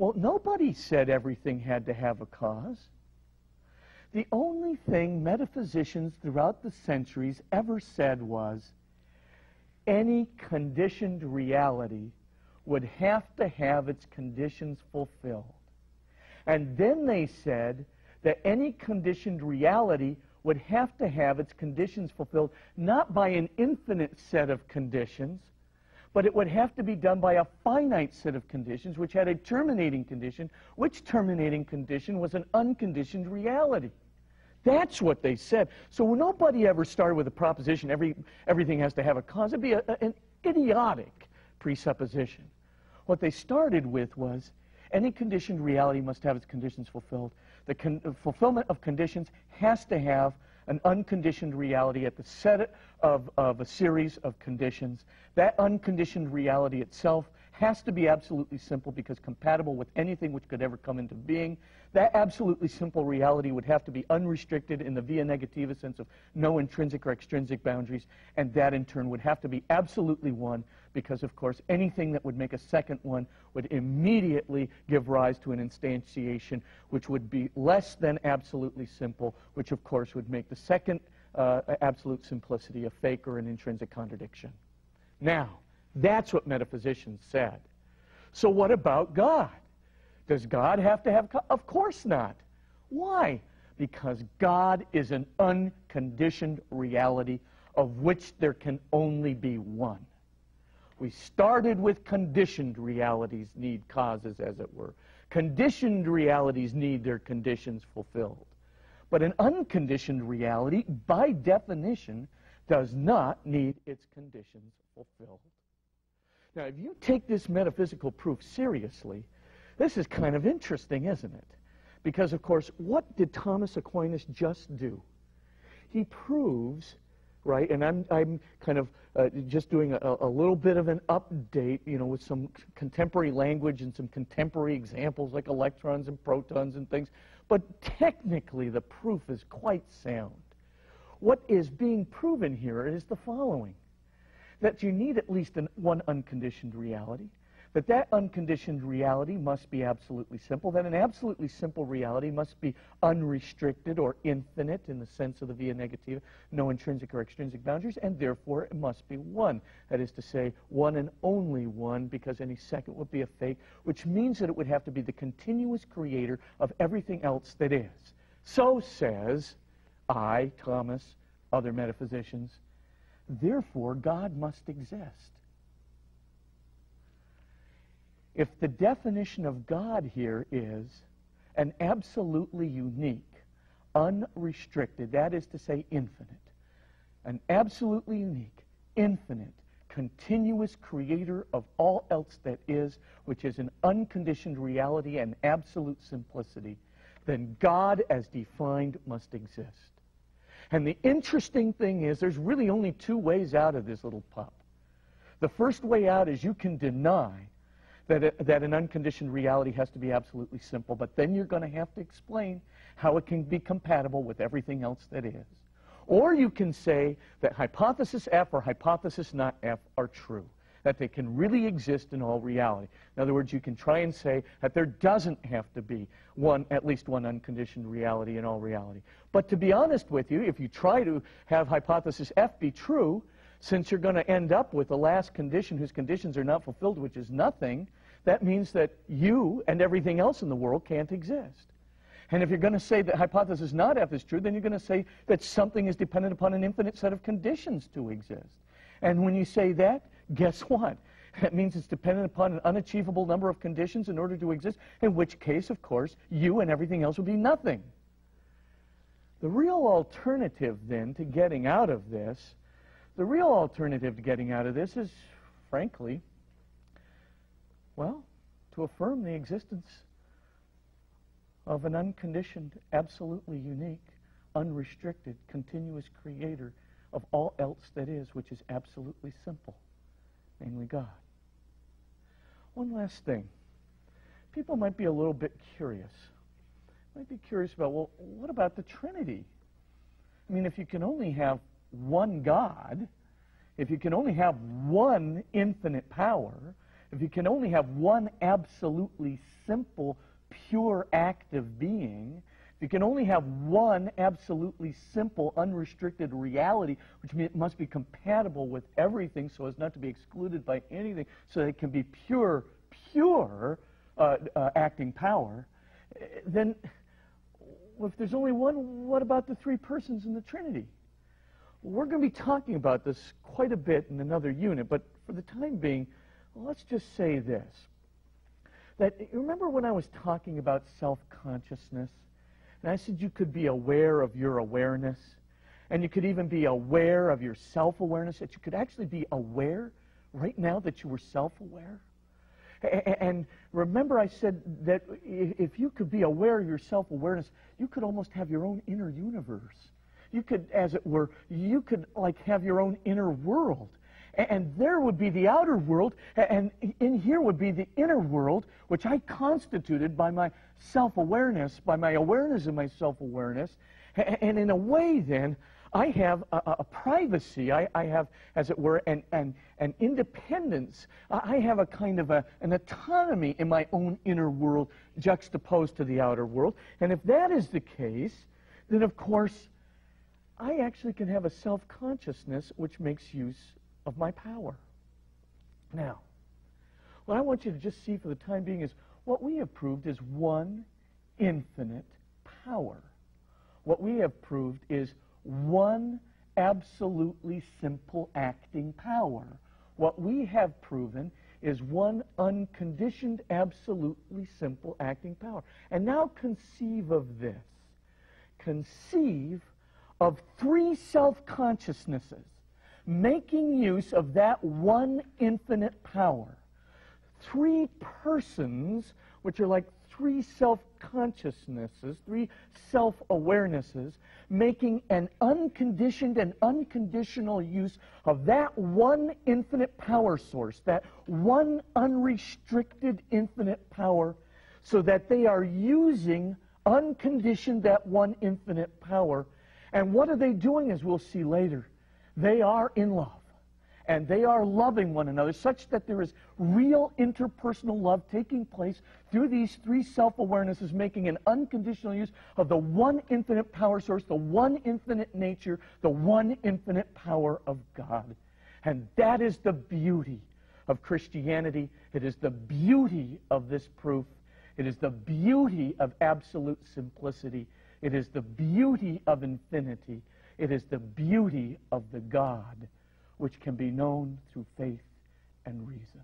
Well, nobody said everything had to have a cause. The only thing metaphysicians throughout the centuries ever said was any conditioned reality would have to have its conditions fulfilled. And then they said that any conditioned reality would have to have its conditions fulfilled not by an infinite set of conditions, but it would have to be done by a finite set of conditions which had a terminating condition, which terminating condition was an unconditioned reality. That's what they said. So nobody ever started with a proposition, every, everything has to have a cause. It'd be a, an idiotic presupposition. What they started with was any conditioned reality must have its conditions fulfilled. The con uh, fulfillment of conditions has to have an unconditioned reality at the set of, of a series of conditions. That unconditioned reality itself has to be absolutely simple because compatible with anything which could ever come into being. That absolutely simple reality would have to be unrestricted in the via negativa sense of no intrinsic or extrinsic boundaries, and that in turn would have to be absolutely one because, of course, anything that would make a second one would immediately give rise to an instantiation which would be less than absolutely simple, which, of course, would make the second uh, absolute simplicity a fake or an intrinsic contradiction. Now, that's what metaphysicians said. So what about God? Does God have to have... Of course not. Why? Because God is an unconditioned reality of which there can only be one. We started with conditioned realities need causes, as it were. Conditioned realities need their conditions fulfilled. But an unconditioned reality, by definition, does not need its conditions fulfilled. Now, if you take this metaphysical proof seriously, this is kind of interesting, isn't it? Because, of course, what did Thomas Aquinas just do? He proves, right, and I'm, I'm kind of uh, just doing a, a little bit of an update, you know, with some contemporary language and some contemporary examples like electrons and protons and things, but technically the proof is quite sound. What is being proven here is the following that you need at least an, one unconditioned reality, that that unconditioned reality must be absolutely simple, that an absolutely simple reality must be unrestricted or infinite in the sense of the via negativa, no intrinsic or extrinsic boundaries, and therefore it must be one. That is to say, one and only one, because any second would be a fake, which means that it would have to be the continuous creator of everything else that is. So says I, Thomas, other metaphysicians, Therefore, God must exist. If the definition of God here is an absolutely unique, unrestricted, that is to say, infinite, an absolutely unique, infinite, continuous creator of all else that is, which is an unconditioned reality and absolute simplicity, then God as defined must exist. And the interesting thing is there's really only two ways out of this little pup. The first way out is you can deny that, it, that an unconditioned reality has to be absolutely simple, but then you're going to have to explain how it can be compatible with everything else that is. Or you can say that hypothesis F or hypothesis not F are true that they can really exist in all reality. In other words, you can try and say that there doesn't have to be one, at least one unconditioned reality in all reality. But to be honest with you, if you try to have hypothesis F be true, since you're going to end up with the last condition whose conditions are not fulfilled, which is nothing, that means that you and everything else in the world can't exist. And if you're going to say that hypothesis not F is true, then you're going to say that something is dependent upon an infinite set of conditions to exist. And when you say that, guess what? That means it's dependent upon an unachievable number of conditions in order to exist, in which case, of course, you and everything else would be nothing. The real alternative, then, to getting out of this, the real alternative to getting out of this is, frankly, well, to affirm the existence of an unconditioned, absolutely unique, unrestricted, continuous creator of all else that is, which is absolutely simple namely God. One last thing. People might be a little bit curious. Might be curious about, well, what about the Trinity? I mean, if you can only have one God, if you can only have one infinite power, if you can only have one absolutely simple, pure, active being, you can only have one absolutely simple, unrestricted reality, which must be compatible with everything so as not to be excluded by anything, so that it can be pure, pure uh, uh, acting power, then if there's only one, what about the three persons in the Trinity? We're going to be talking about this quite a bit in another unit, but for the time being, let's just say this. That remember when I was talking about self-consciousness, and I said you could be aware of your awareness, and you could even be aware of your self-awareness, that you could actually be aware right now that you were self-aware. And remember, I said that if you could be aware of your self awareness, you could almost have your own inner universe. You could, as it were, you could like have your own inner world. And there would be the outer world, and in here would be the inner world, which I constituted by my self awareness, by my awareness of my self awareness. And in a way, then, I have a, a privacy. I, I, have, as it were, an, an, an independence. I have a kind of a, an autonomy in my own inner world juxtaposed to the outer world. And if that is the case, then of course, I actually can have a self consciousness which makes use of my power. Now, what I want you to just see for the time being is what we have proved is one infinite power. What we have proved is one absolutely simple acting power. What we have proven is one unconditioned, absolutely simple acting power. And now conceive of this. Conceive of three self-consciousnesses making use of that one infinite power. Three persons, which are like three self consciousnesses, three self awarenesses, making an unconditioned and unconditional use of that one infinite power source, that one unrestricted infinite power, so that they are using unconditioned that one infinite power. And what are they doing, as we'll see later? They are in love and they are loving one another such that there is real interpersonal love taking place through these three self-awarenesses making an unconditional use of the one infinite power source, the one infinite nature, the one infinite power of God. And that is the beauty of Christianity. It is the beauty of this proof. It is the beauty of absolute simplicity. It is the beauty of infinity. It is the beauty of the God which can be known through faith and reason.